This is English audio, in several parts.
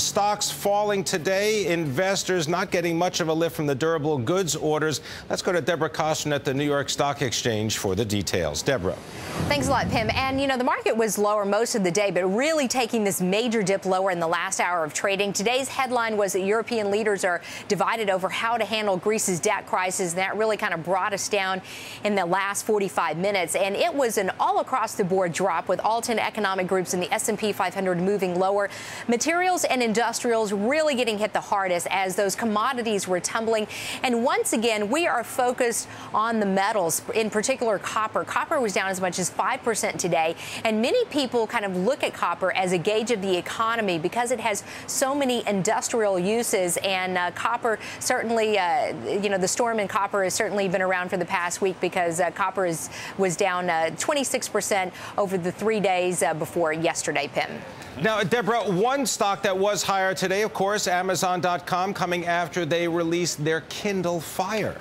Stocks falling today, investors not getting much of a lift from the durable goods orders. Let's go to Deborah Kostroun at the New York Stock Exchange for the details. Deborah. Thanks a lot, Pimm. And, you know, the market was lower most of the day, but really taking this major dip lower in the last hour of trading. Today's headline was that European leaders are divided over how to handle Greece's debt crisis. And that really kind of brought us down in the last 45 minutes. And it was an all across the board drop with all 10 economic groups in the S&P 500 moving lower. Materials and industrials really getting hit the hardest as those commodities were tumbling. And once again, we are focused on the metals, in particular copper. Copper was down as much as 5% today. And many people kind of look at copper as a gauge of the economy because it has so many industrial uses. And uh, copper certainly, uh, you know, the storm in copper has certainly been around for the past week because uh, copper is, was down 26% uh, over the three days uh, before yesterday, Pimm. Now, Deborah, one stock that was higher today, of course, Amazon.com, coming after they released their Kindle Fire.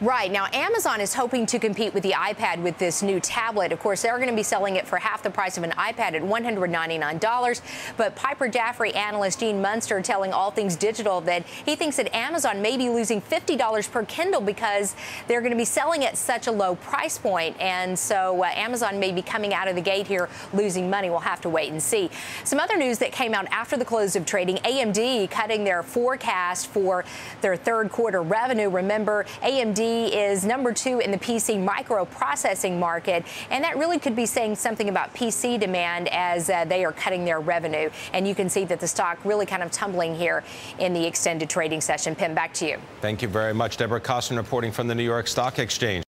Right. Now, Amazon is hoping to compete with the iPad with this new tablet. Of course, they're going to be selling it for half the price of an iPad at $199. But Piper Jaffray analyst Gene Munster telling All Things Digital that he thinks that Amazon may be losing $50 per Kindle because they're going to be selling at such a low price point. And so uh, Amazon may be coming out of the gate here losing money. We'll have to wait and see. Some other news that came out after the close of trading AMD cutting their forecast for their third quarter revenue. Remember, AMD is number two in the PC microprocessing market, and that really could be saying something about PC demand as uh, they are cutting their revenue. And you can see that the stock really kind of tumbling here in the extended trading session. Pimm, back to you. Thank you very much, Deborah Kostroun, reporting from the New York Stock Exchange.